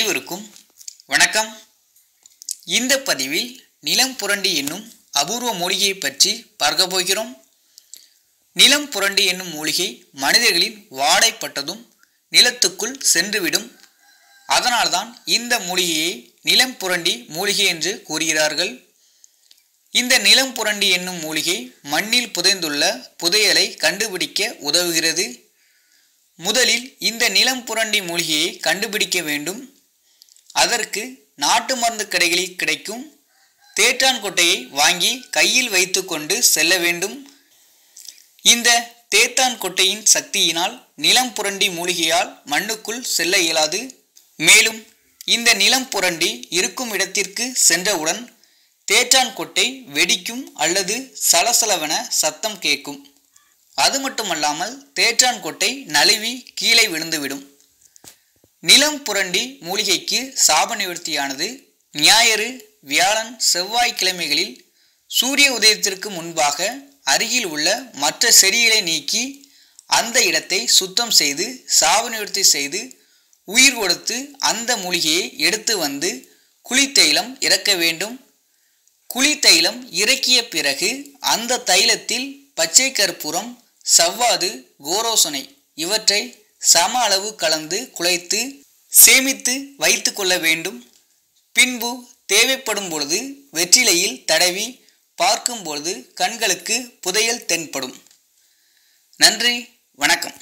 அனைவருக்கும் வணக்கம். இந்த பதிவில் நிலம் புரண்டி என்னும் அபூர்வ மூலிகையை பற்றி பார்க்க போகிறோம். நிலம் புரண்டி என்னும் மூலிகை மனிதர்களின் வாடைப்பட்டதும் நிலத்துக்குள் சென்றுவிடும். அதனால்தான் இந்த மூலிகையை நிலம் புரண்டி மூலிகை என்று கூறுகிறார்கள். இந்த நிலம் புரண்டி என்னும் மூலிகை மண்ணில் புதைந்துள்ள புதையலை கண்டுபிடிக்க உதவுகிறது. முதலில் இந்த நிலம் புரண்டி மூலிகையை கண்டுபிடிக்க வேண்டும். அதற்கு நாட்டு மருந்து கடைகளில் கிடைக்கும் தேற்றான் கொட்டையை வாங்கி கையில் வைத்துக்கொண்டு செல்ல வேண்டும். இந்த தேத்தான் கொட்டையின் சக்தியினால் நிலம் புரண்டி மூலிகையால் மண்ணுக்குள் செல்ல இயலாது. மேலும் இந்த நிலம் புரண்டி இருக்கும் இடத்திற்கு சென்றவுடன் தேற்றான் கொட்டை வெடிக்கும் அல்லது சலசலவென சத்தம் கேட்கும். அது மட்டுமல்லாமல் தேற்றான் கொட்டை நழுவி கீழே விழுந்துவிடும். நிலம் புரண்டி மூலிகைக்கு சாப நிவர்த்தியானது ஞாயிறு வியாழன் செவ்வாய் கிழமைகளில் சூரிய உதயத்திற்கு முன்பாக அருகில் உள்ள மற்ற செடிகளை நீக்கி அந்த இடத்தை சுத்தம் செய்து சாப நிவர்த்தி செய்து உயிர் கொடுத்து அந்த மூலிகையை எடுத்து வந்து குளித்தைலம் இறக்க வேண்டும். குளித்தைலம் இறக்கிய பிறகு அந்த தைலத்தில் பச்சை கற்பூரம் சவ்வாது கோரோசனை இவற்றை சம அளவு கலந்து குழைத்து சேமித்து வைத்து கொள்ள வேண்டும். பின்பு தேவைப்படும் பொழுது வெற்றிலையில் தடவி பார்க்கும் பொழுது கண்களுக்கு புதையல் தென்படும். நன்றி வணக்கம்.